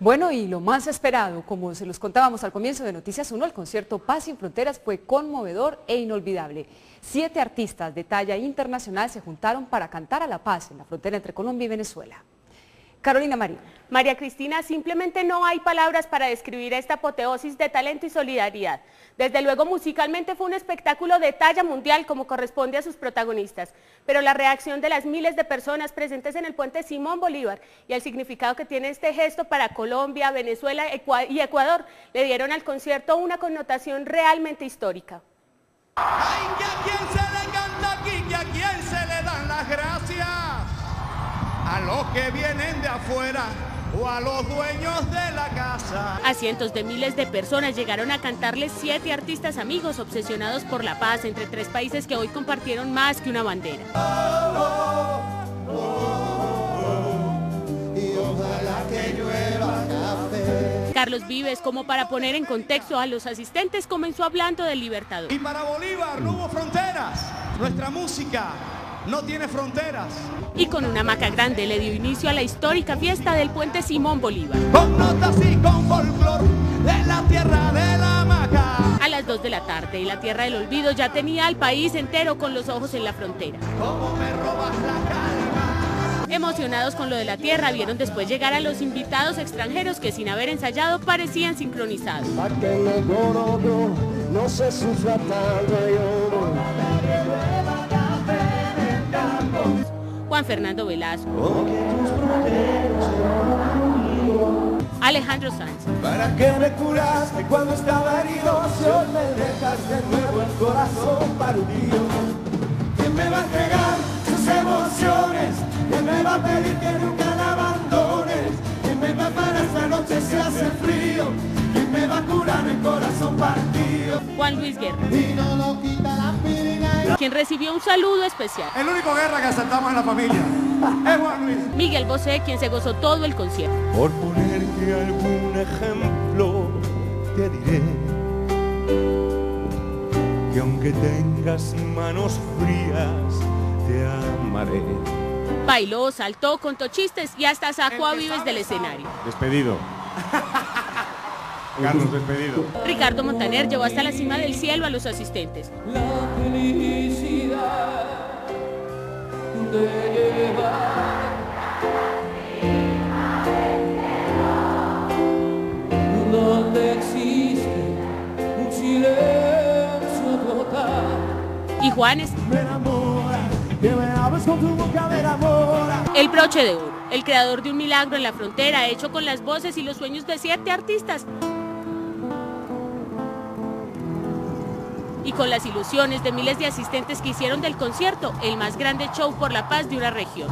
Bueno, y lo más esperado, como se los contábamos al comienzo de Noticias 1, el concierto Paz sin Fronteras fue conmovedor e inolvidable. Siete artistas de talla internacional se juntaron para cantar a la paz en la frontera entre Colombia y Venezuela. Carolina María. María Cristina, simplemente no hay palabras para describir esta apoteosis de talento y solidaridad. Desde luego musicalmente fue un espectáculo de talla mundial como corresponde a sus protagonistas, pero la reacción de las miles de personas presentes en el puente Simón Bolívar y el significado que tiene este gesto para Colombia, Venezuela y Ecuador le dieron al concierto una connotación realmente histórica. ¡Ay, que vienen de afuera o a los dueños de la casa. A cientos de miles de personas llegaron a cantarles siete artistas amigos obsesionados por la paz entre tres países que hoy compartieron más que una bandera. Carlos Vives, como para poner en contexto a los asistentes, comenzó hablando del Libertador. Y para Bolívar no hubo fronteras. Nuestra música no tiene fronteras. Y con una maca grande le dio inicio a la histórica fiesta del puente Simón Bolívar. Con notas y con folclor de la tierra de la maca. A las 2 de la tarde y la tierra del olvido ya tenía al país entero con los ojos en la frontera. ¿Cómo me robas la calma? Emocionados con lo de la tierra, vieron después llegar a los invitados extranjeros que sin haber ensayado parecían sincronizados. no se sufra tanto Juan Fernando Velasco. Alejandro Sanz. ¿Para qué me curaste cuando estaba herido? Si hoy me dejas de nuevo el corazón partido. ¿Quién me va a entregar sus emociones? ¿Quién me va a pedir que nunca la abandones? ¿Quién me va para esta noche si hace frío? ¿Quién me va a curar el corazón partido? Juan Luis Guerra. Y no lo quita la. Quien recibió un saludo especial. El único guerra que aceptamos en la familia es Juan Luis. Miguel Bosé, quien se gozó todo el concierto. Por ponerte algún ejemplo, te diré que aunque tengas manos frías, te amaré. Bailó, saltó, contó chistes y hasta sacó a Vives del escenario. Despedido. Carlos, despedido. Ricardo Montaner llevó hasta la cima del cielo a los asistentes. Me enamora. el broche de oro, el creador de un milagro en la frontera, hecho con las voces y los sueños de siete artistas. Y con las ilusiones de miles de asistentes que hicieron del concierto el más grande show por la paz de una región.